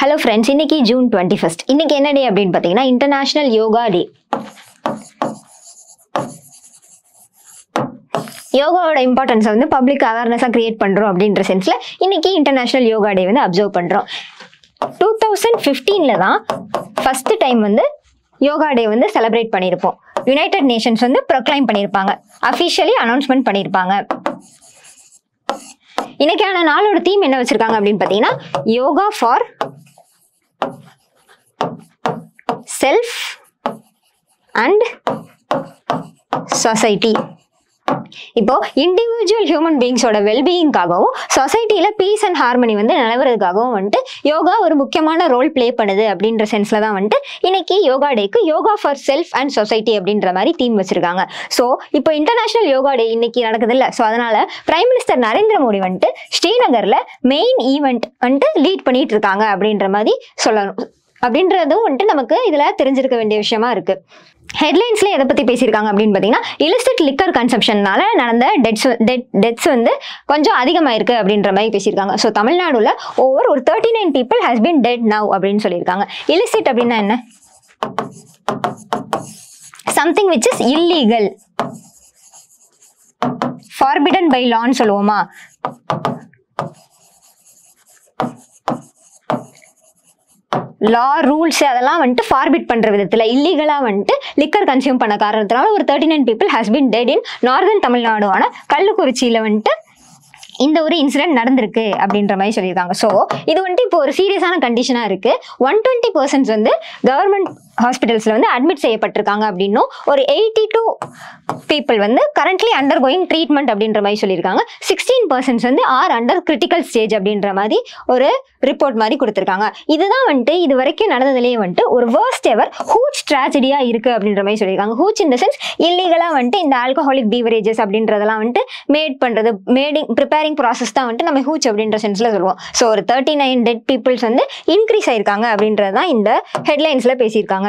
Hello friends இன்னைக்கு June twenty first இன்னைக்கு என்ன டே அப்படின்னு பார்த்தீங்கன்னா இன்டர்நேஷனல் யோகா டே யோகாவோட இம்பார்ட்டன்ஸை வந்து பப்ளிக் அவேர்னஸாக கிரியேட் பண்ணுறோம் அப்படின்ற சென்ஸில் இன்னைக்கு இன்டர்நேஷனல் யோகா டே வந்து அப்சர்வ் பண்ணுறோம் டூ தௌசண்ட் ஃபிஃப்டீனில் தான் ஃபஸ்ட்டு டைம் வந்து யோகா டே வந்து செலிப்ரேட் பண்ணியிருப்போம். யுனைடெட் நேஷன்ஸ் வந்து ப்ரொக்ளைம் பண்ணியிருப்பாங்க. அஃபிஷியலி அனௌன்ஸ்மெண்ட் பண்ணியிருப்பாங்க. இன்னைக்கான நாளோட தீம் என்ன வச்சிருக்காங்க அப்படின்னு பார்த்தீங்கன்னா yoga for self and society இப்போ இண்டிவிஜுவல் ஹியூமன் பீயிங்ஸோட வெல்பீயிங்காகவும் சொசைட்டியில் பீஸ் அண்ட் ஹார்மனி வந்து நிலவுறதுக்காகவும் வந்துட்டு யோகா ஒரு முக்கியமான ரோல் ப்ளே பண்ணுது அப்படின்ற சென்ஸில் தான் வந்துட்டு இன்னைக்கு யோகா டேக்கு yoga for self and society அப்படின்ற மாதிரி தீம் வச்சிருக்காங்க. ஸோ இப்போ இன்டர்நேஷனல் யோகா டே இன்னைக்கு நடக்குது இல்லை ஸோ அதனால பிரைம் மினிஸ்டர் நரேந்திர மோடி வந்துட்டு ஸ்ரீநகரில் மெயின் ஈவெண்ட் வந்துட்டு லீட் பண்ணிட்டு இருக்காங்க அப்படின்ற மாதிரி சொல்லணும். அப்படின்றதும் வந்துட்டு நமக்கு இதில் தெரிஞ்சிருக்க வேண்டிய விஷயமா இருக்கு. ஹெட்லைன்ஸில் எதை பற்றி பேசியிருக்காங்க அப்படின்னு பார்த்தீங்கன்னா இலிசிட் லிக்கர் கன்சம்ஷன்னால நடந்த டெட்ஸ் டெட் டெத்ஸ் வந்து கொஞ்சம் அதிகமாயிருக்கு அப்படின்ற மாதிரி பேசியிருக்காங்க. ஸோ தமிழ்நாடுல ஓவர் ஒரு thirty nine people has been dead now அப்படின்னு சொல்லியிருக்காங்க. இலிசிட் அப்படின்னா என்ன? Something which is illegal forbidden by லான்னு சொல்லுவோமா? லா ரூல்ஸ் அதெல்லாம் வந்துட்டு ஃபார்பிட் பண்ணுற விதத்தில் இல்லீகலாக வந்துட்டு லிக்கர் கன்சியூம் பண்ண காரணத்தினால ஒரு thirty nine people has been dead in northern தமிழ்நாடுவான கள்ளுக்குறிச்சியில் வந்துட்டு இந்த ஒரு இன்சிடென்ட் நடந்திருக்கு அப்படின்ற மாதிரி சொல்லியிருக்காங்க. ஸோ இது வந்துட்டு இப்போ ஒரு சீரியஸான கண்டிஷனாக இருக்குது ஒன் டுவெண்ட்டி பர்சன்ட்ஸ் வந்து கவர்மெண்ட் ஹாஸ்பிட்டல்ஸில் வந்து அட்மிட் செய்யப்பட்டிருக்காங்க அப்படின்னும் ஒரு எயிட்டி டூ பீப்புள் வந்து கரண்ட்லி அண்டர் கோயிங் ட்ரீட்மெண்ட் அப்படின்ற மாதிரி சொல்லியிருக்காங்க. சிக்ஸ்டீன் பர்சன்ட்ஸ் வந்து ஆர் அண்டர் கிரிட்டிக்கல் ஸ்டேஜ் அப்படின்ற மாதிரி ஒரு ரிப்போர்ட் மாதிரி கொடுத்துருக்காங்க. இதுதான் வந்துட்டு இது வரைக்கும் நடந்ததுலேயே வந்துட்டு ஒரு வேர்ஸ்ட் எவர் ஹூச் ட்ராஜடியாக இருக்குது அப்படின்ற மாதிரி சொல்லியிருக்காங்க. ஹூச் இந்த சென்ஸ் இல்லீகலாக வந்துட்டு இந்த ஆல்கஹாலிக் பீவரேஜஸ் அப்படின்றதெல்லாம் வந்துட்டு மேட் பண்ணுறது மேடிங் ப்ரிப்பேரிங் ப்ராசஸ் தான் வந்துட்டு நம்ம ஹூச் அப்படின்ற சென்ஸில் சொல்லுவோம். ஸோ ஒரு தேர்ட்டி நைன் டெட் பீப்புள்ஸ் வந்து இன்க்ரீஸ் ஆயிருக்காங்க அப்படின்றது தான் இந்த ஹெட்லைன்ஸில் பேசியிருக்காங்க.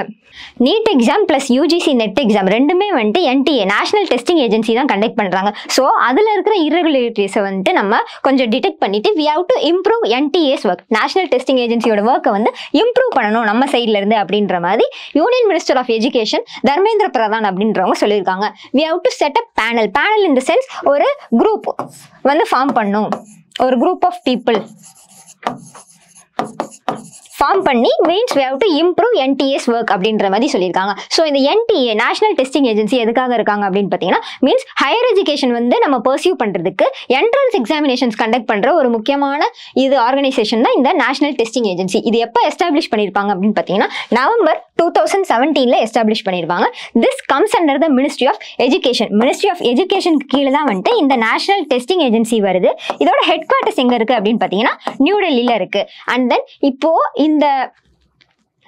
NEET exam plus UGC NET exam ரெண்டுமே வந்துட்டு என்டிஏ நேஷனல் டெஸ்டிங் ஏஜென்சி தான் கண்டக்ட் பண்ணுறாங்க ஸோ அதில் இருக்கிற irregularities-அ வந்துட்டு நம்ம கொஞ்சம் டிடெக்ட் பண்ணிட்டு we have to improve NTA's work national testing ஏஜென்சியோட ஒர்க்கை வந்து இம்ப்ரூவ் பண்ணணும் நம்ம சைட்லேருந்து அப்படின்ற மாதிரி union minister of education Dharmendra Pradhan அப்படின்றவங்க சொல்லியிருக்காங்க. We have to set up panel panel in the sense ஒரு குரூப் வந்து ஃபார்ம் பண்ணும். ஒரு குரூப் ஆஃப் பீப்புள் ஃபார்ம் பண்ணி means we have to improve NTA's work அப்படின்ற மாதிரி சொல்லியிருக்காங்க. ஸோ இந்த என்டிஏ நேஷனல் டெஸ்டிங் ஏஜென்சி எதுக்காக இருக்காங்க அப்படின்னு பார்த்தீங்கன்னா மீன்ஸ் ஹையர் எஜுகேஷன் வந்து நம்ம பர்சியூ பண்ணுறதுக்கு என்ட்ரன்ஸ் எக்ஸாமினேஷன்ஸ் கண்டக்ட் பண்ணுற ஒரு முக்கியமான இது ஆர்கனைசேஷன் தான் இந்த நேஷனல் டெஸ்டிங் ஏஜென்சி இது எப்போ எஸ்டாப்ளிஷ் பண்ணியிருப்பாங்க அப்படின்னு பார்த்தீங்கன்னா நவம்பர் டூ தௌசண்ட் செவன்டீனில் எஸ்டாப்ளிஷ் பண்ணியிருப்பாங்க this comes under the ministry of education ministry of எஜுகேஷனுக்கு கீழே தான் வந்துட்டு இந்த நேஷனல் டெஸ்டிங் ஏஜென்சி வருது. இதோட ஹெட் குவார்ட்டர்ஸ் எங்கே இருக்குது அப்படின்னு பார்த்தீங்கன்னா நியூ டெல்லியில் இருக்குது அண்ட் தென் இப்போ இந்த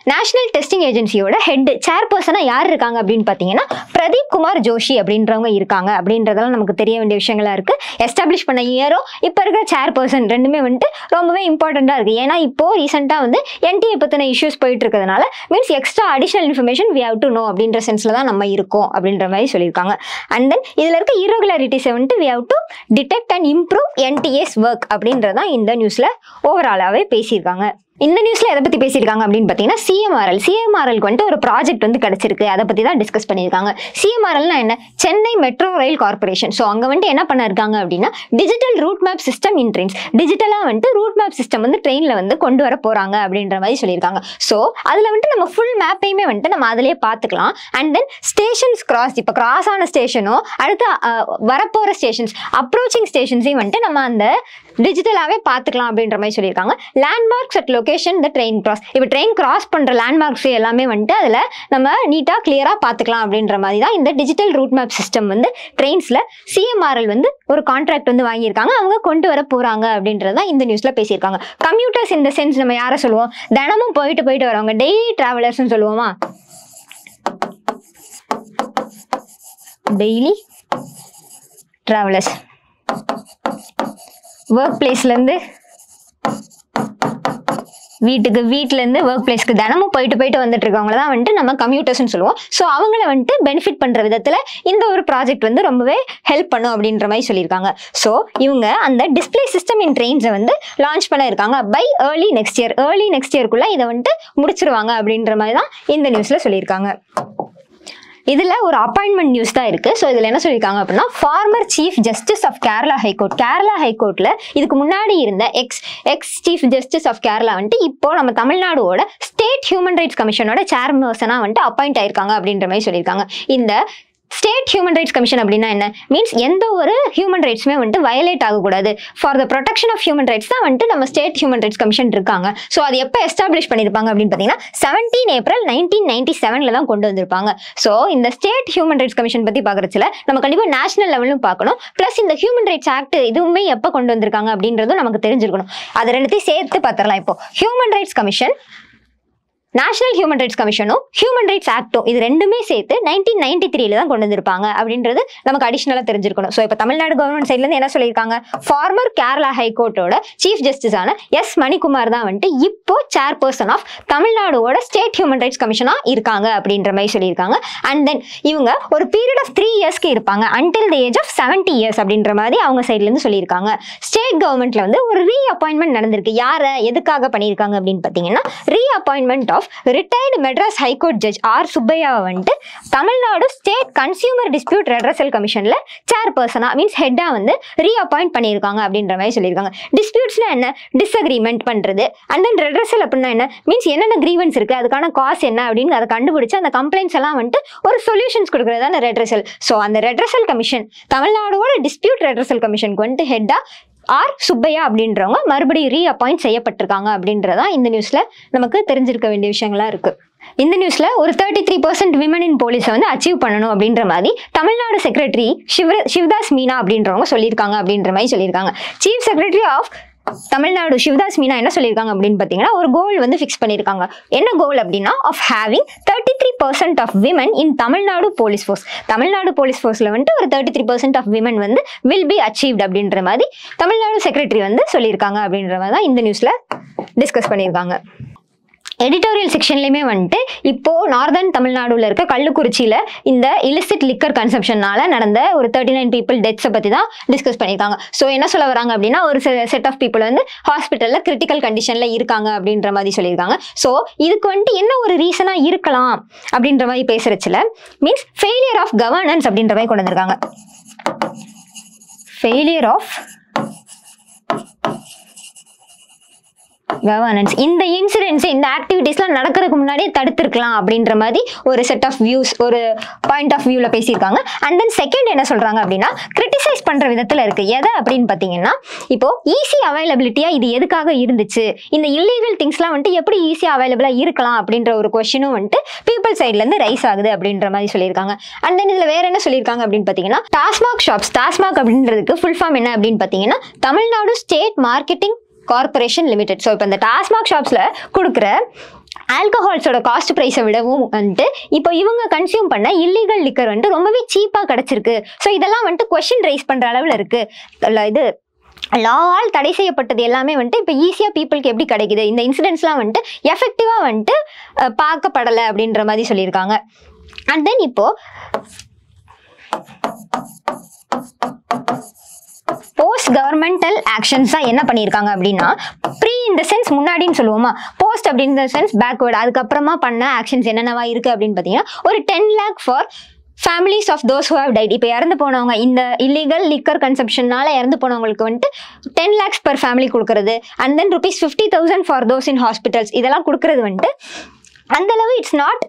நேஷனல் டெஸ்டிங் ஏஜென்சியோட ஹெட் சேர்பர்சனாக யார் இருக்காங்க அப்படின்னு பார்த்தீங்கன்னா பிரதீப் குமார் ஜோஷி அப்படின்றவங்க இருக்காங்க. அப்படின்றதெல்லாம் நமக்கு தெரிய வேண்டிய விஷயங்களா இருக்குது எஸ்டாப்ளிஷ் பண்ண இயரும் இப்போ இருக்கிற சேர்பர்சன் ரெண்டுமே வந்துட்டு ரொம்பவே இம்பார்ட்டண்ட்டாக இருக்குது ஏன்னா இப்போ ரீசெண்டாக வந்து என்டிஏ பற்றின இஷ்யூஸ் போயிட்டு இருக்கிறதுனால means extra additional information we have to know அப்படின்ற சென்ஸில் தான் நம்ம இருக்கோம் அப்படின்ற மாதிரி சொல்லியிருக்காங்க. அண்ட் தென் இதில் இருக்க இரகுலாரிட்டிஸை வந்துட்டு we have to detect and improve NTA's work அப்படின்றதான் இந்த நியூஸில் ஓவராலாகவே பேசியிருக்காங்க. இந்த நியூஸ்ல எதை பத்தி பேசியிருக்காங்க அப்படின்னு பார்த்தீங்கன்னா சிஎம்ஆர்எல் சிஎம்ஆர்எல்க்கு வந்துட்டு ஒரு ப்ராஜெக்ட் வந்து கிடைச்சிருக்கு. அதை பத்தி தான் டிஸ்கஸ் பண்ணியிருக்காங்க. சிஎம்ஆர்எல்னா என்ன? Chennai metro rail corporation so அங்க வந்துட்டு என்ன பண்ணிருக்காங்க அப்படின்னா digital route map system in trains டிஜிட்டலாக வந்துட்டு ரூட் மேப் சிஸ்டம் வந்து ட்ரெயினில் வந்து கொண்டு வர போறாங்க அப்படின்ற மாதிரி சொல்லியிருக்காங்க. ஸோ அதில் வந்துட்டு நம்ம ஃபுல் மேப்பையுமே வந்துட்டு நம்ம அதிலே பார்த்துக்கலாம். அண்ட் தென் ஸ்டேஷன்ஸ் கிராஸ் இப்போ கிராஸ் ஆன ஸ்டேஷனோ அடுத்து வரப்போகிற வரப்போற ஸ்டேஷன்ஸ் அப்ரோச்சிங் ஸ்டேஷன்ஸையும் வந்துட்டு நம்ம அந்த டிஜிட்டலாகவே பார்த்துக்கலாம் அப்படின்ற மாதிரி சொல்லியிருக்காங்க. லேண்ட்மார்க்ஸ் அட் லொக்கேஷன் இந்த ட்ரெயின் கிராஸ் இப்போ ட்ரெயின் கிராஸ் பண்ணுற லேண்ட்மார்க்ஸ் எல்லாமே வந்துட்டு அதில் நம்ம நீட்டாக கிளியராக பார்த்துக்கலாம் அப்படின்ற மாதிரி தான் இந்த டிஜிட்டல் ரூட் மேப் சிஸ்டம் வந்து ட்ரெயின்ஸில் சிஎம்ஆர்எல் வந்து ஒரு கான்ட்ராக்ட் வந்து வாங்கியிருக்காங்க. அவங்க கொண்டு வர போகிறாங்க அப்படின்றது தான் இந்த நியூஸில் பேசியிருக்காங்க. கம்யூட்டர்ஸ் இந்த சென்ஸ் நம்ம யாரை சொல்லுவோம்? தினமும் போயிட்டு போயிட்டு வரவங்க டெய்லி ட்ராவலர்ஸ்னு சொல்லுவோமா? டெய்லி ட்ராவலர்ஸ் ஒர்க் பிளேஸ்லேருந்து வீட்டுக்கு வீட்டிலேருந்து ஒர்க் பிளேஸ்க்கு தினமும் போயிட்டு போயிட்டு வந்துட்டு இருக்கவங்கள தான் வந்துட்டு நம்ம கம்யூட்டர்ஸ்னு சொல்லுவோம். ஸோ அவங்கள வந்துட்டு பெனிஃபிட் பண்ணுற விதத்தில் இந்த ஒரு ப்ராஜெக்ட் வந்து ரொம்பவே ஹெல்ப் பண்ணும் அப்படின்ற மாதிரி சொல்லியிருக்காங்க. ஸோ இவங்க அந்த டிஸ்பிளே சிஸ்டம் இன் ட்ரெயின்ஸை வந்து லான்ச் பண்ண இருக்காங்க. By early next year early next இயர்க்குள்ளே இதை வந்துட்டு முடிச்சிருவாங்க அப்படின்ற மாதிரி தான் இந்த நியூஸில் சொல்லியிருக்காங்க. இதில் ஒரு அப்பாயின்மெண்ட் நியூஸ் தான் இருக்குது ஸோ இதில் என்ன சொல்லியிருக்காங்க அப்படின்னா former chief justice of Kerala high court Kerala ஹைகோர்ட்டில் இதுக்கு முன்னாடி இருந்த ex ex chief justice of Kerala வந்துட்டு இப்போ நம்ம தமிழ்நாடோட ஸ்டேட் ஹியூமன் ரைட்ஸ் கமிஷனோட சேர்பர்சனாக வந்துட்டு அப்பாயிண்ட் ஆயிருக்காங்க அப்படின்ற மாதிரி சொல்லியிருக்காங்க இந்த ஸ்டேட் ஹியூமன் ரைட்ஸ் கமிஷன் அப்படின்னா என்ன? மீன்ஸ் எந்த ஒரு ஹியூமன் ரைட்ஸுமே வந்துட்டு வயலேட் ஆகக்கூடாது. For the protection of human rights தான் வந்துட்டு நம்ம ஸ்டேட் ஹியூமன் ரைட்ஸ் கமிஷன் இருக்காங்க. ஸோ அது எப்போ எஸ்டாப்ளிஷ் பண்ணியிருப்பாங்க அப்படின்னு பார்த்தீங்கன்னா செவன்டீன் ஏப்ரல் நைன்டீன் நைன்டி செவனில் தான் கொண்டு வந்திருப்பாங்க. ஸோ இந்த ஸ்டேட் ஹியூமன் ரைட்ஸ் கமிஷன் பற்றி பார்க்குறதுல நம்ம கண்டிப்பாக நேஷனல் லெவலும் பார்க்கணும் ப்ளஸ் இந்த ஹியூமன் ரைட்ஸ் ஆக்ட் இதுவுமே எப்போ கொண்டு வந்திருக்காங்க அப்படின்றதும் நமக்கு தெரிஞ்சிருக்கணும். அது ரெண்டுத்தையும் சேர்த்து பார்த்துடலாம் இப்போ. Human rights commission national human rights கமிஷனும் human rights ஆக்டும் இது ரெண்டுமே சேர்த்து நைன்டீன் நைன்டி த்ரீல தான் கொண்டு வந்திருப்பாங்க அப்படின்றது நமக்கு அடிஷ்னலாக தெரிஞ்சிருக்கணும். ஸோ இப்போ தமிழ்நாடு கவர்மெண்ட் சைட்லேருந்து என்ன சொல்லியிருக்காங்க? ஃபார்மர் கேரளா ஹைகோர்ட்டோட சீஃப் ஜஸ்டிஸான எஸ் மணிக்குமார் தான் வந்துட்டு இப்போ சேர்பர்சன் ஆஃப் தமிழ்நாடோட ஸ்டேட் ஹியூமன் ரைட்ஸ் கமிஷனாக இருக்காங்க அப்படின்ற மாதிரி சொல்லியிருக்காங்க. அண்ட் தென் இவங்க ஒரு பீரியட் ஆஃப் த்ரீ இயர்ஸ்க்கு இருப்பாங்க. Until the age of seventy years அப்படின்ற மாதிரி அவங்க சைட்லேருந்து சொல்லியிருக்காங்க. ஸ்டேட் கவர்மெண்ட்ல வந்து ஒரு ரீ அப்பாயின்மெண்ட் நடந்திருக்கு. யாரை எதுக்காக பண்ணியிருக்காங்க அப்படின்னு பார்த்தீங்கன்னா reappointment of retired Madras high court judge R சுப்பையாவை வந்துட்டு Tamil Nadu state consumer dispute redressal சேர் பர்சனாக மீன்ஸ் ஹெட்டாக வந்து ரீ அப்பாயிண்ட் பண்ணியிருக்காங்க அப்படின்ற மாதிரி சொல்லியிருக்காங்க. டிஸ்பியூட்ஸ்னால் என்ன? டிஸ்அக்ரிமெண்ட் பண்ணுறது அண்ட் தென் ரெட்ரஸல் அப்படின்னா என்ன? மீன்ஸ் என்னென்ன கிரீவன்ஸ் இருக்குது அதுக்கான காசு என்ன? அப்படின்னு அதை கண்டுபிடிச்சு அந்த கம்ப்ளைண்ட்ஸ் எல்லாம் வந்துட்டு ஒரு சொல்யூஷன்ஸ் கொடுக்குறது தான் ரெட்ரஸல் ஸோ அந்த ரெட்ரஸல் கமிஷன் தமிழ்நாடோட டிஸ்பியூட் ரெட்ரஸல் கமிஷனுக்கு வந்துட்டு ஹெட்டாக ஆர் சுப்பையா அப்படின்றவங்க மறுபடியும் ரீ அப்பாயிண்ட் செய்யப்பட்டிருக்காங்க அப்படின்றதா இந்த நியூஸில் நமக்கு தெரிஞ்சிருக்க வேண்டிய விஷயங்களா இருக்கு. இந்த நியூஸ்ல ஒரு thirty three percent women in போலீஸை வந்து அச்சீவ் பண்ணணும் அப்படின்ற மாதிரி தமிழ்நாடு செக்ரட்டரி சிவ சிவதாஸ் மீனா அப்படின்றவங்க சொல்லியிருக்காங்க அப்படின்ற மாதிரி சொல்லியிருக்காங்க. Chief secretary of Tamil Nadu Sivadas Meena என்ன சொல்லியிருக்காங்க அப்படின்னு பார்த்தீங்கன்னா ஒரு கோல் வந்து ஃபிக்ஸ் பண்ணியிருக்காங்க. என்ன கோல் அப்படின்னா of having thirty percent of women in Tamil Nadu police force Tamil Nadu police ஃபோர்ஸில் வந்துட்டு ஒரு thirty three percent of women வந்து வில் பி அச்சீவ்ட் அப்படின்ற மாதிரி தமிழ்நாடு செக்ரட்டரி வந்து சொல்லியிருக்காங்க அப்படின்ற மாதிரி தான் இந்த நியூஸில் டிஸ்கஸ் பண்ணியிருக்காங்க. எடிட்டோரியல் செக்ஷன்லையுமே வந்துட்டு இப்போது நார்தர்ன் தமிழ்நாடுல இருக்க கள்ளுக்குறிச்சியில் இந்த இலிசிட் லிக்கர் கன்சப்ஷனால நடந்த ஒரு தேர்ட்டி நைன் பீப்புள் டெத்ஸை பற்றி தான் டிஸ்கஸ் பண்ணியிருக்காங்க. ஸோ என்ன சொல்ல வராங்க அப்படின்னா ஒரு செட் ஆஃப் பீப்புள் வந்து ஹாஸ்பிட்டலில் கிரிட்டிக்கல் கண்டிஷனில் இருக்காங்க அப்படின்ற மாதிரி சொல்லியிருக்காங்க. ஸோ இதுக்கு வந்துட்டு என்ன ஒரு ரீசனாக இருக்கலாம் அப்படின்ற மாதிரி பேசுகிறச்சில் மீன்ஸ் ஃபெயிலியர் ஆஃப் கவர்னன்ஸ் அப்படின்ற மாதிரி கொண்டு வந்திருக்காங்க. ஃபெயிலியர் ஆஃப் கவர்னன்ஸ் இந்த இன்சிடென்ட்ஸ் இந்த ஆக்டிவிட்டீஸ்லாம் நடக்கிறதுக்கு முன்னாடியே தடுத்திருக்கலாம் அப்படின்ற மாதிரி ஒரு செட் ஆஃப் வியூஸ் ஒரு பாயிண்ட் ஆஃப் வியூவில் பேசியிருக்காங்க. அண்ட் தென் செகண்ட் என்ன சொல்கிறாங்க அப்படின்னா கிரிட்டிசைஸ் பண்ணுற விதத்தில் இருக்குது எதை அப்படின்னு பார்த்தீங்கன்னா இப்போது ஈஸி அவைலபிலிட்டியாக இது எதுக்காக இருந்துச்சு? இந்த இல்லீகல் திங்ஸ்லாம் வந்துட்டு எப்படி ஈஸியாக அவைலபிளாக இருக்கலாம் அப்படின்ற ஒரு கொஷினும் வந்துட்டு பீப்புள் சைட்லேருந்து ரைஸ் ஆகுது அப்படின்ற மாதிரி சொல்லியிருக்காங்க. அண்ட் தென் இதில் வேறு என்ன சொல்லியிருக்காங்க அப்படின்னு பார்த்தீங்கன்னா டாஸ்மாக் ஷாப்ஸ் டாஸ்மாக் அப்படின்றதுக்கு ஃபுல் ஃபார்ம் என்ன அப்படின்னு பார்த்தீங்கன்னா Tamil Nadu state marketing corporation limited so இப்போ இந்த டாஸ்மாக் ஷாப்ஸில் கொடுக்குற ஆல்கஹால்ஸோட காஸ்ட் ப்ரைஸை விடவும் வந்துட்டு இப்போ இவங்க கன்சியூம் பண்ண இல்லீகல் லிக்கர் வந்துட்டு ரொம்பவே சீப்பாக கிடச்சிருக்கு. ஸோ இதெல்லாம் வந்துட்டு கொஷின் ரைஸ் பண்ணுற அளவில் இருக்குது இது லாவால் தடை செய்யப்பட்டது எல்லாமே வந்துட்டு இப்போ ஈஸியாக பீப்புளுக்கு எப்படி கிடைக்குது? இந்த இன்சிடென்ட்ஸ்லாம் வந்துட்டு எஃபெக்டிவாக வந்துட்டு பார்க்கப்படலை அப்படின்ற மாதிரி சொல்லியிருக்காங்க. அண்ட் தென் இப்போது போஸ்ட் கவர்மெண்டல் ஆக்ஷன்ஸாக என்ன பண்ணியிருக்காங்க அப்படின்னா ப்ரீ இந்த சென்ஸ் முன்னாடின்னு சொல்லுவோமா போஸ்ட் அப்படின்ற சென்ஸ் பேக்வேர்டு அதுக்கப்புறமா பண்ண ஆக்ஷன்ஸ் என்னென்னவா இருக்குது அப்படின்னு பார்த்தீங்கன்னா ஒரு ten lakh for families of those who have died இப்போ இறந்து போனவங்க இந்த இல்லீகல் லிக்கர் கன்சப்ஷனால இறந்து போனவங்களுக்கு வந்துட்டு டென் லேக்ஸ் பர் ஃபேமிலி கொடுக்குறது and then rupees fifty thousand for those in hospitals இதெல்லாம் கொடுக்குறது வந்துட்டு அந்தளவு இட்ஸ் நாட்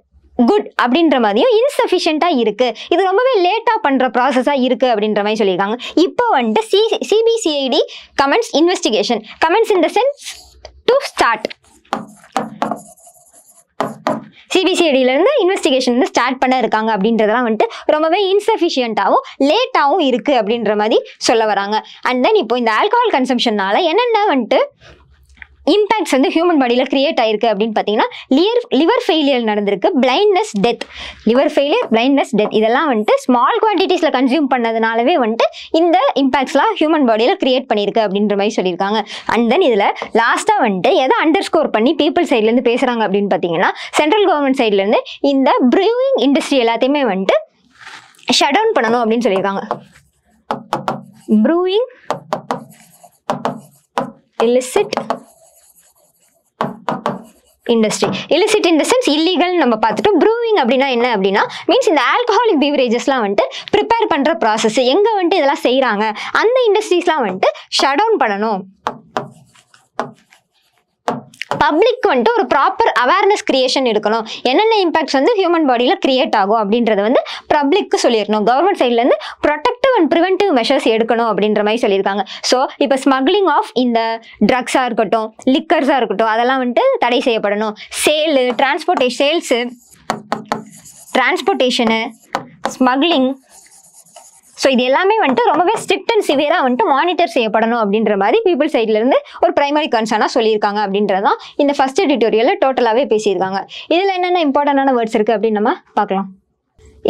குட் அப்படின்ற மாதிரியும் இன்சஃபிஷியண்ட்டாக இருக்குது இது ரொம்பவே லேட்டாக பண்ணுற ப்ராசஸாக இருக்குது அப்படின்ற மாதிரி சொல்லியிருக்காங்க. இப்போ வந்துட்டு C CBCID commence investigation commence in the sense to start சிபிசிஐடியிலேருந்து investigation வந்து ஸ்டார்ட் பண்ண இருக்காங்க அப்படின்றதெல்லாம் வந்துட்டு ரொம்பவே இன்சஃபிஷியண்ட்டாகவும் லேட்டாகவும் இருக்குது அப்படின்ற மாதிரி சொல்ல வராங்க. அண்ட் தென் இப்போ இந்த ஆல்கஹால் கன்சம்ஷன்னால என்னென்ன வந்துட்டு இம்பாக்ட்ஸ் வந்து ஹியூமன் பாடியில் கிரியேட் ஆயிருக்கு அப்படின்னு பார்த்தீங்கன்னா லியர் லிவர் ஃபெயிலியர் நடந்திருக்கு. Blindness death liver failure blindness death இதெல்லாம் வந்துட்டு ஸ்மால் குவான்டிட்டிஸில் கன்சியூம் பண்ணதுனாலவே வந்துட்டு இந்த இம்பாக்ட்ஸ்லாம் ஹியூமன் பாடியில் கிரியேட் பண்ணியிருக்கு அப்படின்ற மாதிரி சொல்லியிருக்காங்க. அண்ட் தென் இதில் லாஸ்ட்டாக வந்துட்டு எதை அண்டர் ஸ்கோர் பண்ணி பீப்புள் சைட்லேருந்து பேசுகிறாங்க அப்படின்னு பார்த்தீங்கன்னா சென்ட்ரல் கவர்மெண்ட் சைட்லேருந்து இந்த ப்ரூவிங் இண்டஸ்ட்ரி எல்லாத்தையுமே வந்துட்டு ஷட் டவுன் பண்ணணும் அப்படின்னு சொல்லியிருக்காங்க. Brewing illicit industry illicit in the sense illegal நம்ம பார்த்துட்டோம். ப்ரூவிங் அப்படின்னா என்ன அப்படின்னா மீன்ஸ் இந்த ஆல்கஹாலிக் பீவரேஜஸ்லாம் வந்துட்டு ப்ரிப்பேர் பண்ணுற ப்ராசஸ் எங்கே வந்துட்டு இதெல்லாம் செய்கிறாங்க அந்த இண்டஸ்ட்ரீஸ்லாம் வந்துட்டு ஷட் டவுன் பண்ணணும். பப்ளிக் வந்துட்டு ஒரு ப்ராப்பர் அவேர்னஸ் கிரியேஷன் இருக்கணும் என்னென்ன இம்பாக்ட்ஸ் வந்து ஹியூமன் பாடியில் கிரியேட் ஆகும் அப்படின்றத வந்து பப்ளிக்கு சொல்லியிருக்கணும் கவர்மெண்ட் சைட்லேருந்து ப்ரொடெக்டிவ் அண்ட் ப்ரிவென்டிவ் மெஷர்ஸ் எடுக்கணும் அப்படின்ற மாதிரி சொல்லியிருக்காங்க. ஸோ இப்போ ஸ்மக்லிங் ஆஃப் இந்த ட்ரக்ஸாக இருக்கட்டும் லிக்கர்ஸாக இருக்கட்டும் அதெல்லாம் வந்துட்டு தடை செய்யப்படணும். சேலு டிரான்ஸ்போர்ட்டே சேல்ஸு டிரான்ஸ்போர்ட்டேஷனு ஸ்மக்லிங் ஸோ இது எல்லாமே வந்துட்டு ரொம்பவே ஸ்ட்ரிக்ட் அண்ட் சிவியராக வந்துட்டு மானிட்டர் செய்யப்படணும் அப்படின்ற மாதிரி பீப்புள் சைட்லேருந்து ஒரு ப்ரைமரி கன்சர்னாக சொல்லியிருக்காங்க அப்படின்றது தான் இந்த ஃபர்ஸ்ட் டியூட்டோரியலில் டோட்டலாகவே பேசியிருக்காங்க. இதில் என்னென்ன இம்பார்ட்டண்டான வேர்ட்ஸ் இருக்குது அப்படின்னு நம்ம பார்க்கலாம்.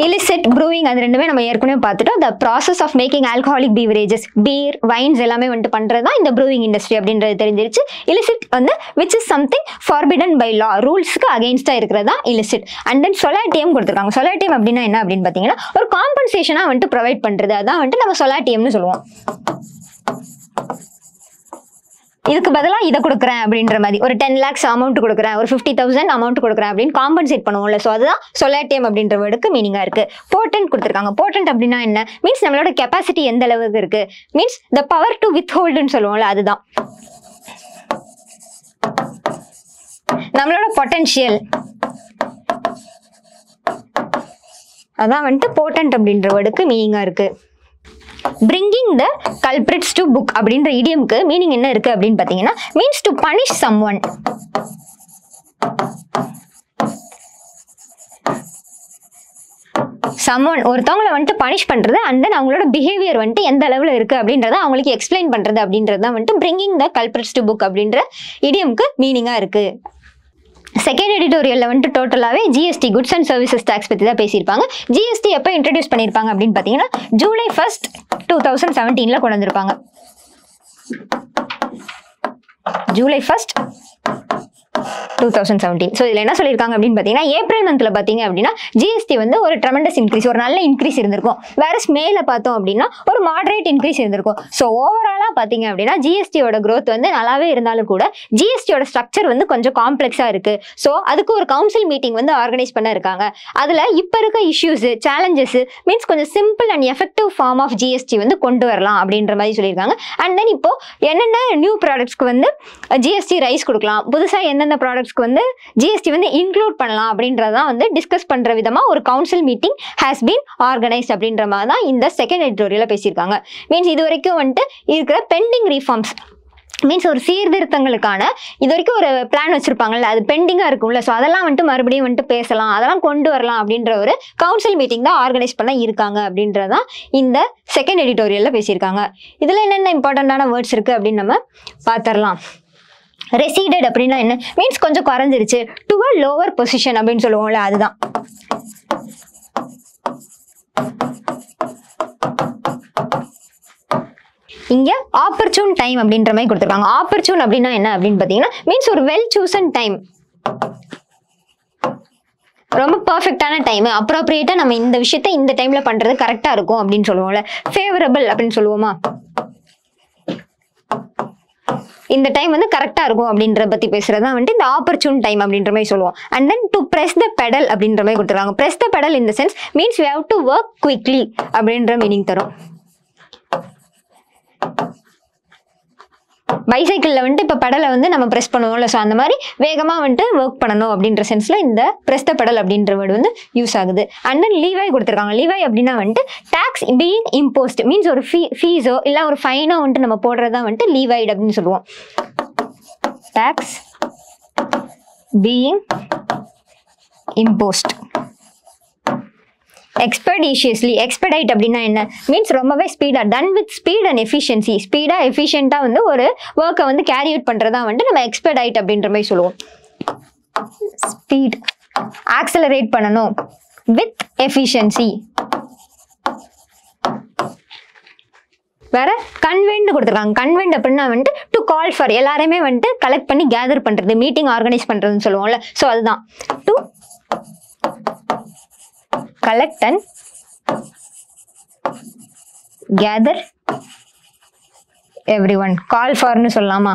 இலிசிட் ப்ரூவிங் அது ரெண்டுமே நம்ம ஏற்கனவே பார்த்துட்டோம். The process of making alcoholic beverages beer wines எல்லாமே வந்துட்டு பண்ணுறது தான் இந்த ப்ரூவிங் இண்டஸ்ட்ரி அப்படின்றது தெரிஞ்சிருச்சு. இலிசிட் வந்து which is something forbidden by law ரூல்ஸ்க்கு அகேன்ஸ்டாக இருக்கிறது தான் இலிசிட் அண்ட் தென் சொலாட்டியம் கொடுத்துருக்காங்க. சொலாட்டியம் அப்படின்னா என்ன அப்படின்னு பார்த்தீங்கன்னா ஒரு காம்பன்சேஷனாக வந்துட்டு ப்ரொவைட் பண்ணுறது அதான் வந்துட்டு நம்ம சொலாட்டியம்னு சொல்லுவோம். இதுக்கு பதிலாக இதை கொடுக்குறேன் அப்படின்ற மாதிரி. ஒரு டென் லேக்ஸ் அமௌண்ட் கொடுக்குறேன் ஒரு ஃபிஃப்டி தௌசண்ட் அமௌண்ட் கொடுக்குறேன் அப்படின்னு காம்பன்சேட் பண்ணுவோம்ல. ஸோ அதுதான் சொலாட்டியம் அப்படின்ற வேர்டுக்கு மீனிங்காக இருக்குது போர்டன்ட் கொடுத்துருக்காங்க. போர்டன்ட் அப்படின்னா என்ன? மீன்ஸ் நம்மளோட கெப்பாசிட்டி எந்த அளவுக்கு இருக்குது means the power to with ஹோல்டுன்னு சொல்லுவோம்ல அதுதான். நம்மளோட பொட்டன்ஷியல் அதான் வந்துட்டு போர்டன்ட் அப்படின்ற வேர்டுக்கு மீனிங்காக இருக்குது bringing the culprits to book அப்படின்ற இடியம்க்கு மீனிங் என்ன இருக்கு அப்படின்னு பார்த்தீங்கன்னா means to punish someone someone ஒருத்தவங்களை வந்துட்டு பனிஷ் பண்ணுறது அண்ட் தென் அவங்களோட பிஹேவியர் வந்துட்டு எந்த அளவில் இருக்கு அப்படின்றத அவங்களுக்கு எக்ஸ்பிளைன் பண்றது அப்படின்றது தான் வந்துட்டு bringing the culprits to book அப்படின்ற இடியம்க்கு மீனிங்காக இருக்குது செகண்ட் எடிட்டோரியலில் வந்துட்டு டோட்டலாகவே GST goods and services tax பற்றி தான் பேசியிருப்பாங்க. ஜிஎஸ்டி எப்போ இன்ட்ரடியூஸ் பண்ணியிருப்பாங்க அப்படின்னு பார்த்தீங்கன்னா ஜூலை ஃபர்ஸ்ட் டூ தௌசண்ட் செவன்டீனில் கொண்டு வந்திருப்பாங்க. July first two thousand seventeen so இதில் என்ன சொல்லியிருக்காங்க அப்படின்னு பார்த்தீங்கன்னா ஏப்ரல் மந்தில் பார்த்தீங்க அப்படின்னா ஜிஎஸ்டி வந்து ஒரு ட்ரமெண்டஸ் இன்க்ரீஸ் ஒரு நல்ல இன்க்ரீஸ் இருந்திருக்கும். வேற மேல பார்த்தோம் அப்படின்னா ஒரு மாடரேட் இன்க்ரீஸ் இருந்திருக்கும். ஸோ ஓவராலாக பார்த்தீங்க அப்படின்னா ஜிஎஸ்டியோட க்ரோத் வந்து நல்லாவே இருந்தாலும் கூட ஜிஎஸ்டியோட ஸ்ட்ரக்சர் வந்து கொஞ்சம் காம்ப்ளெக்ஸாக இருக்கு. ஸோ அதுக்கு ஒரு கவுன்சில் மீட்டிங் வந்து ஆர்கனைஸ் பண்ண இருக்காங்க. அதில் இப்போ இருக்க இஷ்யூஸு சேலஞ்சஸ் மீன்ஸ் கொஞ்சம் simple and effective form of GST வந்து கொண்டு வரலாம் அப்படின்ற மாதிரி சொல்லியிருக்காங்க. அண்ட் தென் இப்போ என்னென்ன நியூ ப்ராடக்ட்ஸ்க்கு வந்து ஜிஎஸ்டி ரைஸ் கொடுக்கலாம்? புதுசாக எந்தெந்த ப்ராடக்ட்ஸ்க்கு வந்து ஜிஎஸ்டி வந்து இன்க்ளூட் பண்ணலாம் அப்படின்றதான் வந்து டிஸ்கஸ் பண்ணுற விதமாக ஒரு council meeting has been organised அப்படின்ற மாதிரி தான் இந்த செகண்ட் எடிட்டோரியலில் பேசியிருக்காங்க. மீன்ஸ் இது வரைக்கும் வந்துட்டு இருக்கிற பெண்டிங் ரீஃபார்ம்ஸ் மீன்ஸ் ஒரு சீர்திருத்தங்களுக்கான இது வரைக்கும் ஒரு பிளான் வச்சுருப்பாங்கல்ல அது பெண்டிங்காக இருக்கும்ல ஸோ அதெல்லாம் வந்துட்டு மறுபடியும் வந்துட்டு பேசலாம் அதெல்லாம் கொண்டு வரலாம் அப்படின்ற ஒரு கவுன்சில் மீட்டிங் தான் ஆர்கனைஸ் பண்ண இருக்காங்க அப்படின்றதான் இந்த செகண்ட் எடிட்டோரியலில் பேசியிருக்காங்க. இதில் என்னென்ன இம்பார்ட்டண்ட்டான வேர்ட்ஸ் இருக்குது அப்படின்னு நம்ம பார்த்துடலாம். ரெசீடட் அப்படின்னா என்ன? மீன்ஸ் கொஞ்சம் குறைஞ்சிருச்சு. டு அ லோவர் பொசிஷன் அப்படின்னு சொல்லுவோம்ல அதுதான். இங்க ஆப்பர்ச்சூன் டைம் அப்படின்ற மாதிரி கொடுத்துருக்காங்க. ஆப்பர்ச்சூன் அப்படின்னா என்ன அப்படின்னு பார்த்தீங்கன்னா மீன்ஸ் ஒரு வெல் சூசன் டைம் ரொம்ப பர்ஃபெக்டான டைம் அப்ரோப்ரியேட்டாக நம்ம இந்த விஷயத்த இந்த டைம்ல பண்றது கரெக்டாக இருக்கும் அப்படின்னு சொல்லுவோம்ல. ஃபேவரபிள் அப்படின்னு சொல்லுவோமா? இந்த டைம் வந்து கரெக்டாக இருக்கும் அப்படின்ற பற்றி பேசுகிறது தான் வந்துட்டு இந்த ஆப்பர்ச்சுன் டைம் அப்படின்ற மாதிரி சொல்லுவோம். And then to press the pedal அப்படின்ற மாதிரி கொடுத்துருக்காங்க ப்ரெஸ் த பெடல் இந்த sense means we have to work quickly அப்படின்ற மீனிங் தரும். பைசைக்கிளில் வந்துட்டு இப்போ பெடலை வந்து நம்ம ப்ரெஸ் பண்ணுவோம்ல. ஸோ அந்த மாதிரி வேகமாக வந்துட்டு ஒர்க் பண்ணணும் அப்படின்ற சென்ஸில் இந்த ப்ரெஸ் த பெடல் அப்படின்ற வேர்டு வந்து யூஸ் ஆகுது. அண்ட் தென் லீவாய் கொடுத்துருக்காங்க. லீவாய் அப்படின்னா வந்துட்டு டேக்ஸ் பீயிங் இம்போஸ்ட் மீன்ஸ் ஒரு ஃபீ ஃபீஸோ இல்லை ஒரு ஃபைனோ வந்துட்டு நம்ம போடுறது தான் வந்துட்டு லீவாய்டு அப்படின்னு சொல்லுவோம். Tax being imposed expeditiously expedite அப்படின்னா என்ன? மீன்ஸ் ரொம்பவே ஸ்பீடாக done with speed and efficiency ஸ்பீடாக எஃபிஷியண்ட்டாக வந்து ஒரு ஒர்க்கை வந்து கேரி அவுட் பண்ணுறதா வந்துட்டு நம்ம எக்ஸ்பெடைட் அப்படின்ற மாதிரி சொல்லுவோம். ஸ்பீட் ஆக்சலரேட் பண்ணணும். வித் எஃபிஷியன்சி வேற கன்வென்ட் கொடுத்துருக்காங்க. கன்வென்ட் அப்படின்னா வந்துட்டு டு கால் ஃபார் எல்லாருமே வந்துட்டு கலெக்ட் பண்ணி கேதர் பண்றது மீட்டிங் ஆர்கனைஸ் பண்றதுன்னு சொல்லுவோம்ல. ஸோ அதுதான். To collect and gather everyone call ஃபார்னு சொல்லலாமா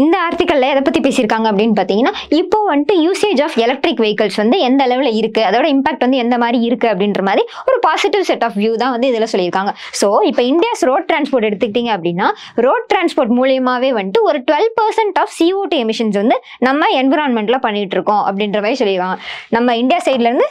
இந்த ஆர்டிக்கலில் எதை பற்றி பேசியிருக்காங்க அப்படின்னு பார்த்தீங்கன்னா இப்போ வந்துட்டு யூசேஜ் ஆஃப் எலக்ட்ரிக் வெஹிக்கல்ஸ் வந்து எந்த அளவில் இருக்குது அதோட இம்பாக்ட் வந்து எந்த மாதிரி இருக்குது அப்படின்ற மாதிரி ஒரு பாசிட்டிவ் செட் ஆஃப் வியூ தான் வந்து இதில் சொல்லியிருக்காங்க. ஸோ இப்போ இந்தியாஸ் ரோட் டிரான்ஸ்போர்ட் எடுத்துக்கிட்டீங்க அப்படின்னா ரோட் டிரான்ஸ்போர்ட் மூலியமாகவே வந்துட்டு ஒரு twelve percent of CO two emissions வந்து நம்ம என்விரான்மெண்ட்டில் பண்ணிகிட்டு இருக்கோம் அப்படின்ற மாதிரி சொல்லியிருக்காங்க. நம்ம இந்தியா சைட்லேருந்து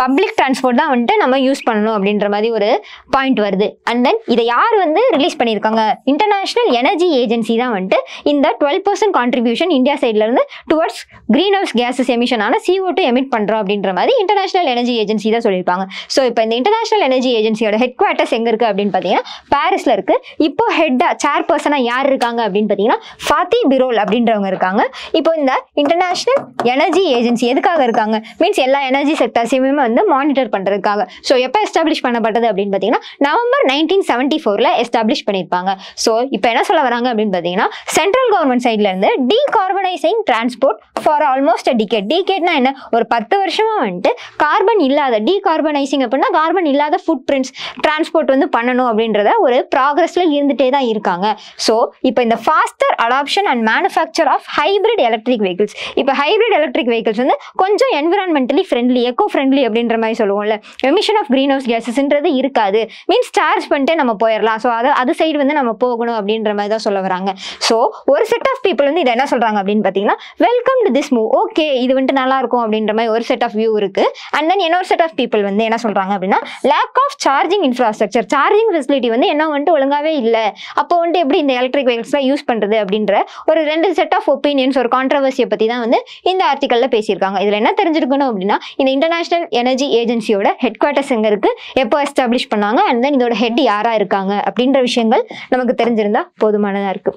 பப்ளிக் டிரான்ஸ்போர்ட் தான் வந்துட்டு நம்ம யூஸ் பண்ணணும் அப்படின்ற மாதிரி ஒரு பாயிண்ட் வருது. அண்ட் தென் இதை யார் வந்து ரிலீஸ் பண்ணியிருக்காங்க? இன்டர்நேஷ்னல் எனர்ஜி ஏஜென்சி தான் வந்துட்டு இந்த டுவெல் பர்சன்ட் கான்ட்ரிபியூஷன் இந்தியா சைட்லேருந்து டுவர்ட்ஸ் க்ரீன் ஹவுஸ் கேஸஸ் எமிஷனான சிஓ டூ எமிட் பண்ணுறோம் அப்படின்ற மாதிரி இன்டர்நேஷனல் எனர்ஜி ஏஜென்சி தான் சொல்லியிருப்பாங்க. ஸோ இப்போ இந்த இன்டர்நேஷனல் எனர்ஜி ஏஜென்சியோட ஹெட் குவார்ட்டர்ஸ் எங்கே இருக்குது அப்படின்னு பார்த்தீங்கன்னா பாரிஸில் இருக்கு. இப்போ ஹெட்டாக சேர் பர்சனாக யார் இருக்காங்க அப்படின்னு பார்த்தீங்கன்னா ஃபாத்தி பிரோல் அப்படின்றவங்க இருக்காங்க. இப்போ இந்த இன்டர்நேஷ்னல் எனர்ஜி ஏஜென்சி எதுக்காக இருக்காங்க? மீன்ஸ் எல்லா எனர்ஜி செக்டர்ஸையுமே வந்து மானிட்டர் பண்ணுறதுக்காக ஸோ எப்போ எஸ்டாப்ளிஷ் பண்ணப்பட்டது அப்படின்னு பார்த்தீங்கன்னா நவம்பர் நைன்டீன் செவன்ட்டி ஃபோரில் எஸ்டாப்ளிஷ் பண்ணியிருப்பாங்க ஸோ இப்போ என்ன சொல்ல வராங்க அப்படின்னு பார்த்தீங்கன்னா சென்ட்ரல் கவர்மெண்ட் சைட்லேருந்து decarbonising transport for almost decade டிகேட்னா என்ன? ஒரு பத்து வருஷமாக வந்துட்டு கார்பன் இல்லாத டீகார்பனைசிங் அப்படின்னா கார்பன் இல்லாத ஃபுட் பிரிண்ட்ஸ் டிரான்ஸ்போர்ட் வந்து பண்ணணும் அப்படின்றத ஒரு ப்ராக்ரஸில் இருந்துகிட்டே தான் இருக்காங்க. ஸோ இப்போ இந்த foster adoption and manufacture of hybrid electric vehicles இப்போ ஹைப்ரிட் எலக்ட்ரிக் வெஹிக்கிள்ஸ் வந்து கொஞ்சம் என்விரான்மெண்டலி ஃப்ரெண்ட்லி எக்கோ ஃப்ரெண்ட்லி அப்படின்ற மாதிரி சொல்லுவோம்ல. எமிஷன் ஆஃப் க்ரீன் ஹவுஸ் கேஸஸ்ன்றது இருக்காது. மீன்ஸ் சார்ஜ் பண்ணிட்டு நம்ம போயிடலாம் ஸோ அதை அது சைடு வந்து நம்ம போகணும் அப்படின்ற மாதிரி தான் சொல்ல வராங்க. ஸோ ஒரு செட் ஆஃப் பீப்புள் வந்து இதை என்ன சொல்றாங்க அப்படின்னு பார்த்தீங்கன்னா welcome to this move okay இது வந்துட்டு நல்லா இருக்கும் அப்படின்ற மாதிரி ஒரு செட் ஆஃப் வியூ இருக்கு. அண்ட் தென் இன்னொரு செட் ஆஃப் பீப்புள் வந்து என்ன சொல்றாங்க அப்படின்னா lack of charging infrastructure charging facility வந்து என்ன வந்துட்டு ஒழுங்காவே இல்லை. அப்போ வந்துட்டு எப்படி இந்த எலக்ட்ரிக் வெஹிக்கிள்ஸ்லாம் யூஸ் பண்ணுறது அப்படின்ற ஒரு ரெண்டு செட் ஆஃப் ஒப்பீனியன்ஸ் ஒரு கான்ட்ரவர்சியை பற்றி தான் வந்து இந்த ஆர்டிக்கல்ல பேசியிருக்காங்க. இதில் என்ன தெரிஞ்சிருக்கணும் அப்படின்னா இந்த இன்டர்நேஷனல் எனர்ஜி ஏஜென்சியோட ஹெட் குவார்ட்டர்ஸ் எங்க இருக்கு? எப்போ எஸ்டாப்ளிஷ் பண்ணாங்க? அண்ட் தென் இதோட ஹெட் யாரா இருக்காங்க? அப்படின்ற விஷயங்கள் நமக்கு தெரிஞ்சிருந்தா போதுமானதா இருக்கு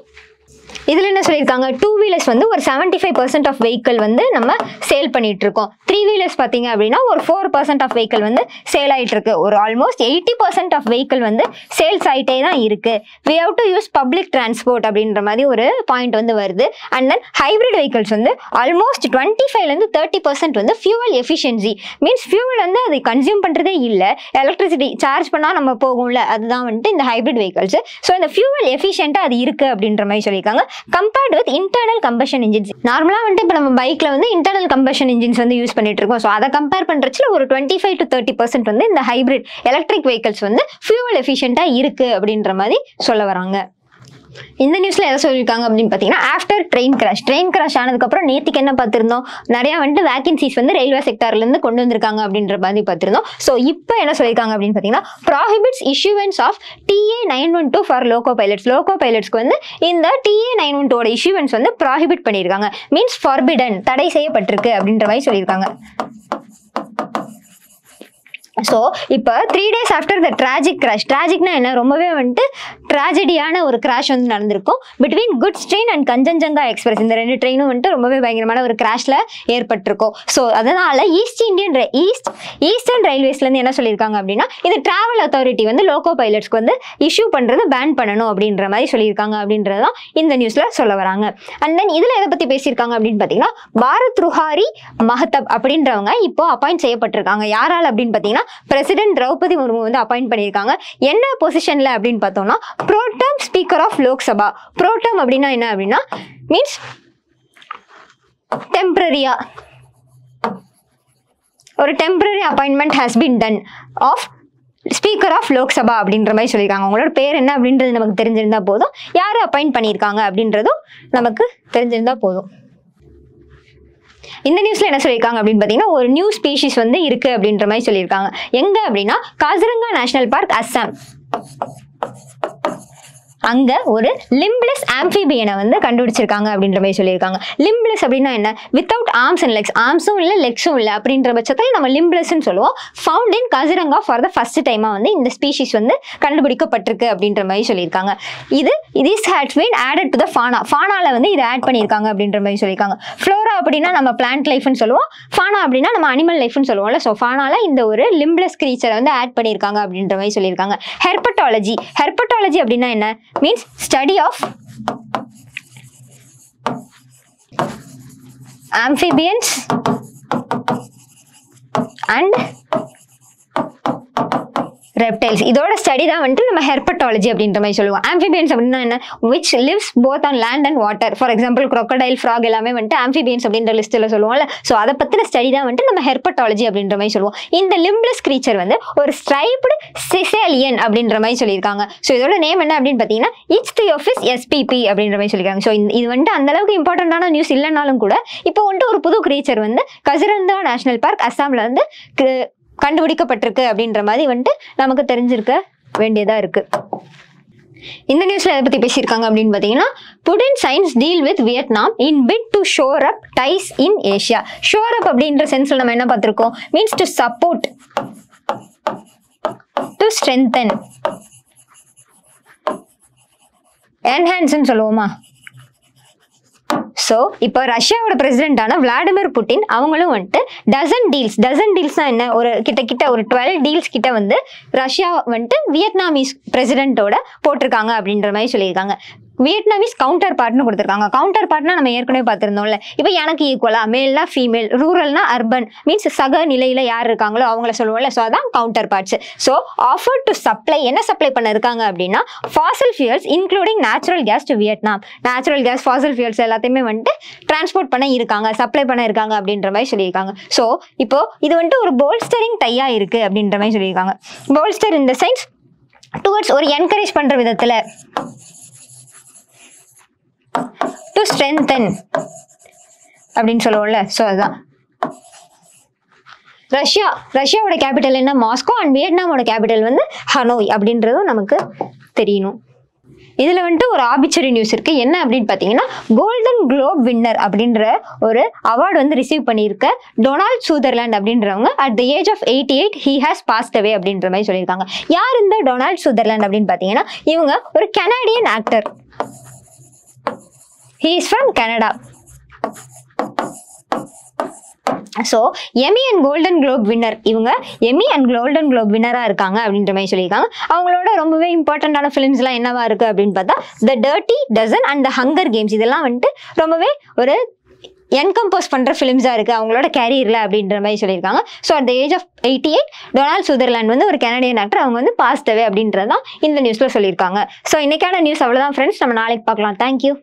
இதுல என்ன சொல்லியிருக்காங்க? டூ வீலர்ஸ் வந்து ஒரு seventy five percent of vehicle வந்து நம்ம சேல் பண்ணிட்டு இருக்கோம் த்ரீ வீலர்ஸ் பார்த்தீங்க அப்படின்னா ஒரு ஃபோர் பர்சன்ட் ஆஃப் வெஹிக்கிள் வந்து சேல் ஆயிட்டு இருக்கு ஒரு almost eighty percent of vehicle வந்து சேல்ஸ் ஆகிட்டே தான் இருக்கு. We have to use public transport அப்படின்ற மாதிரி ஒரு பாயிண்ட் வந்து வருது. அண்ட் தென் ஹைபிரிட் வெஹிக்கிள்ஸ் வந்து ஆல்மோஸ்ட் டுவெண்ட்டி ஃபைவ்லேருந்து தேர்ட்டி பர்சன்ட் வந்து ஃபியூவல் எஃபிஷியன்சி மீன்ஸ் ஃபியூவல் வந்து அதை கன்சியூம் பண்ணுறதே இல்லை. எலக்ட்ரிசிட்டி சார்ஜ் பண்ணால் நம்ம போகும்ல. அதுதான் வந்துட்டு இந்த ஹைப்ரிட் வெஹிக்கிள்ஸ் ஸோ இந்த ஃபியூவல் எஃபிஷியண்ட்டாக அது இருக்கு அப்படின்ற மாதிரி சொல்லியிருக்காங்க. Compared with internal combustion engines நார்மலாக வந்துட்டு இப்போ நம்ம பைக்கில் வந்து இன்டர்னல் கம்பஷன் இன்ஜின்ஸ் வந்து யூஸ் பண்ணிட்டு இருக்கோம். ஸோ அதை கம்பேர் பண்ணுறச்சுல ஒரு twenty five to thirty percent வந்து இந்த ஹைப்ரிட் எலக்ட்ரிக் வெஹிக்கிள்ஸ் வந்து ஃபியூவல் எஃபிஷியண்ட்டாக இருக்குது அப்படின்ற மாதிரி சொல்ல வராங்க. இந்த நியூஸில் எதை சொல்லியிருக்காங்க அப்படின்னு பார்த்தீங்கன்னா after train crash train crash ஆனதுக்கப்புறம் நேற்றுக்கு என்ன பார்த்துருந்தோம்? நிறையா வந்துட்டு வேகன்சிஸ் வந்து ரயில்வே செக்டார்லேருந்து கொண்டு வந்திருக்காங்க அப்படின்ற மாதிரி பார்த்திருந்தோம். ஸோ இப்போ என்ன சொல்லியிருக்காங்க அப்படின்னு பார்த்தீங்கன்னா prohibits issuance of TA nine one two for loco pilots loco பைலட்ஸ்க்கு வந்து இந்த டிஏ நைன் ஒன் டூட இஷ்யூவன்ஸ் வந்து ப்ராஹிபிட் பண்ணியிருக்காங்க. மீன்ஸ் ஃபார்பிடன் தடை செய்யப்பட்டிருக்கு அப்படின்ற மாதிரி சொல்லியிருக்காங்க. ஸோ இப்போ three days after the tragic crash ட்ராஜிக்னா என்ன? ரொம்பவே வந்துட்டு ட்ராஜடியான ஒரு கிராஷ் வந்து நடந்திருக்கும். Between goods train and Kanchenjunga express இந்த ரெண்டு ட்ரெயினும் வந்துட்டு ரொம்பவே பயங்கரமான ஒரு கிராஷில் ஏற்பட்டிருக்கும். ஸோ அதனால ஈஸ்ட் இந்தியன் ஈஸ்ட் ஈஸ்டர்ன் ரயில்வேஸ்லேருந்து என்ன சொல்லியிருக்காங்க அப்படின்னா இது ட்ராவல் அத்தாரிட்டி வந்து லோகோ பைலட்ஸ்க்கு வந்து இஷ்யூ பண்ணுறது பேன் பண்ணணும் அப்படின்ற மாதிரி சொல்லியிருக்காங்க அப்படின்றது தான் இந்த நியூஸில் சொல்ல வராங்க. அண்ட் தென் இதில் எதை பற்றி பேசியிருக்காங்க அப்படின்னு பார்த்தீங்கன்னா பாரத் ருஹாரி மஹதப் அப்படின்றவங்க இப்போ அப்பாயிண்ட் செய்யப்பட்டிருக்காங்க. யாரால் அப்படின்னு பார்த்தீங்கன்னா பிரசிடென்ட் திரௌபதி முர்மு வந்து அப்பாயிண்ட் பண்ணியிருக்காங்க. என்ன பொசிஷன்ல அப்படின்னு பார்த்தோம்னா protem speaker of Lok Sabha protem அப்படின்னா என்ன அப்படின்னா மீன்ஸ் டெம்பரரியா ஒரு temporary appointment has been done of speaker of Lok Sabha அப்படின்ற மாதிரி சொல்லியிருக்காங்க. அவங்களோட பேர் என்ன அப்படின்றது நமக்கு தெரிஞ்சிருந்தா போதும். யார் அப்பாயிண்ட் பண்ணியிருக்காங்க அப்படின்றதும் நமக்கு தெரிஞ்சிருந்தா போதும். இந்த நியூஸ்ல என்ன சொல்லியிருக்காங்க அப்படின்னு பார்த்தீங்கன்னா ஒரு நியூ ஸ்பீஷிஸ் வந்து இருக்கு அப்படின்ற மாதிரி சொல்லியிருக்காங்க. எங்க அப்படின்னா காசிரங்கா நேஷனல் பார்க் அஸ்ஸாம் அங்க ஒரு லிம்ப்லெஸ் ஆம்பிபியனை வந்து கண்டுபிடிச்சிருக்காங்க அப்படின்ற மாதிரி சொல்லியிருக்காங்க. லிம்ப்லெஸ் அப்படின்னா என்ன? வித்தவுட் ஆர்ம்ஸ் அண்ட் லெக்ஸ் ஆர்ம்ஸும் இல்லை லெக்ஸும் இல்லை அப்படின்ற பட்சத்தில் நம்ம லிம்ப்லெஸ்ன்னு சொல்லுவோம். Found in Kaziranga for the first டைமாக வந்து இந்த ஸ்பீஷிஸ் வந்து கண்டுபிடிக்கப்பட்டிருக்கு அப்படின்ற மாதிரி சொல்லியிருக்காங்க. இது this had been added to the fauna ஃபானாவில் வந்து இதை ஆட் பண்ணியிருக்காங்க அப்படின்ற மாதிரி சொல்லியிருக்காங்க. ஃப்ளோரா அப்படின்னா நம்ம பிளான்ட் லைஃப்னு சொல்லுவோம். ஃபானா அப்படின்னா நம்ம அனிமல் லைஃப்னு சொல்லுவோம்ல. ஸோ ஃபானால இந்த ஒரு லிம்ப்லெஸ் கிரீச்சரை வந்து ஆட் பண்ணியிருக்காங்க அப்படின்ற மாதிரி சொல்லியிருக்காங்க. ஹெர்பட்டாலஜி ஹெர்பட்டாலஜி அப்படின்னா என்ன? Means study of amphibians and reptiles இதோட ஸ்டடி தான் வந்துட்டு நம்ம ஹெர்பட்டாலஜி அப்படின்ற மாதிரி சொல்லுவோம். ஆம்பிபியன்ஸ் அப்படின்னா என்ன? Which lives both on land and water for example crocodile frog எல்லாமே வந்துட்டு ஆம்பிபியன்ஸ் அப்படின்ற லிஸ்ட்டில் சொல்லுவோம்ல. ஸோ அதை பற்றின ஸ்டடி தான் வந்துட்டு நம்ம ஹெர்பட்டாலஜி அப்படின்ற மாதிரி சொல்லுவோம். இந்த லிம்ப்ளஸ் கிரீச்சர் வந்து ஒரு ஸ்ட்ரைப்டு சிசேலியன் அப்படின்ற மாதிரி சொல்லியிருக்காங்க. ஸோ இதோட நேம் என்ன அப்படின்னு பார்த்தீங்கன்னா இட்ஸ் தி ஆஃபீஸ் எஸ்பிபி அப்படின்ற மாதிரி சொல்லியிருக்காங்க. ஸோ இது வந்துட்டு அந்த அளவுக்கு இம்பார்ட்டண்ட்டான நியூஸ் இல்லைனாலும் கூட இப்போ வந்துட்டு ஒரு புது கிரீச்சர் வந்து கசிரந்தா நேஷனல் பார்க் அஸ்ஸாமில் வந்து கண்டுபிடிக்கப்பட்டிருக்கு அப்படின்ற மாதிரி வந்துட்டு நமக்கு தெரிஞ்சிருக்க வேண்டியதா இருக்கு. இந்த நியூஸ்ல எதை பத்தி பேசியிருக்காங்க அப்படின்னு பாத்தீங்கன்னா Putin signs deal with Vietnam in bid to shore up ties in Asia shore up அப்படின்ற சென்ஸ்ல நம்ம என்ன பார்த்திருக்கோம்? Means to support to strengthen என்ஹான்ஸ்னு சொல்லுவோமா? ஸோ இப்போ ரஷ்யாவோட பிரசிடென்டான விளாடிமிர் புட்டின் அவங்களும் வந்துட்டு டசன் டீல்ஸ் டசன் டீல்ஸ்னா என்ன? ஒரு கிட்ட கிட்ட ஒரு டுவெல் டீல்ஸ் கிட்ட வந்து ரஷ்யா வந்துட்டு வியட்நாமீஸ் பிரசிடென்ட்டோட போட்டிருக்காங்க அப்படின்ற மாதிரி சொல்லியிருக்காங்க. வியட்நாமிஸ் கவுண்டர் பார்ட்னு கொடுத்துருக்காங்க. கவுண்டர் பார்ட்னா நம்ம ஏற்கனவே பார்த்துருந்தோம்ல. இப்போ எனக்கு ஈக்குவலா மேல்னா ஃபீமேல் ரூரல்னா அர்பன் மீன்ஸ் சக நிலையில் யார் இருக்காங்களோ அவங்கள சொல்லுவோம்ல. ஸோ அதான் counterparts so offer to supply என்ன சப்ளை பண்ண இருக்காங்க அப்படின்னா fossil fuels including natural gas to Vietnam natural gas fossil fuels எல்லாத்தையுமே வந்துட்டு டிரான்ஸ்போர்ட் பண்ண இருக்காங்க சப்ளை பண்ண இருக்காங்க அப்படின்ற மாதிரி சொல்லியிருக்காங்க. ஸோ இப்போ இது வந்துட்டு ஒரு போல்ஸ்டரிங் டையா இருக்கு அப்படின்ற மாதிரி சொல்லியிருக்காங்க. போல்ஸ்டர் இந்த சைன்ஸ் டுவர்ட்ஸ் ஒரு என்கரேஜ் பண்ணுற விதத்தில் டு ஸ்ட்ரென்தன் அப்படின்னு சொல்லுவோம்ல ஸோ அதுதான். ரஷ்யா ரஷ்யாவோட கேபிட்டல் என்ன? மாஸ்கோ அண்ட் வியட்நாமோட கேபிட்டல் வந்து ஹனோய் அப்படின்றதும் நமக்கு தெரியணும். இதில் வந்துட்டு ஒரு ஆபிச்சரி நியூஸ் இருக்கு. என்ன அப்படின்னு பார்த்தீங்கன்னா கோல்டன் குளோப் வின்னர் அப்படின்ற ஒரு அவார்டு வந்து ரிசீவ் பண்ணியிருக்க டொனால்ட் சூதர்லாண்ட் அப்படின்றவங்க at the age of eighty eight he has passed away அப்படின்ற மாதிரி சொல்லியிருக்காங்க. யார் இந்த டொனால்ட் சூதர்லேண்ட் அப்படின்னு பார்த்தீங்கன்னா இவங்க ஒரு Canadian actor he is from Canada so Emmy and Golden Globe winner இவங்க எமி அண்ட் கோல்டன் குளோப் வின்னராக இருக்காங்க அப்படின்ற மாதிரி சொல்லியிருக்காங்க. அவங்களோட ரொம்பவே இம்பார்ட்டண்ட்டான ஃபிலிம்ஸ்லாம் என்னவா இருக்குது அப்படின்னு பார்த்தா the Dirty Dozen and the Hunger Games இதெல்லாம் வந்துட்டு ரொம்பவே ஒரு என்கம்போஸ் பண்ணுற ஃபிலிம்ஸாக இருக்குது அவங்களோட கேரியரில் அப்படின்ற மாதிரி சொல்லியிருக்காங்க. So at the age of eighty eight Donald Sutherland வந்து ஒரு கனடியன் ஆக்டர் அவங்க வந்து பாஸ்டவே அப்படின்றது தான் இந்த நியூஸில் சொல்லியிருக்காங்க. ஸோ இன்னைக்கான நியூஸ் அவ்வளோதான் ஃப்ரெண்ட்ஸ் நம்ம நாளைக்கு பார்க்கலாம். தேங்க்யூ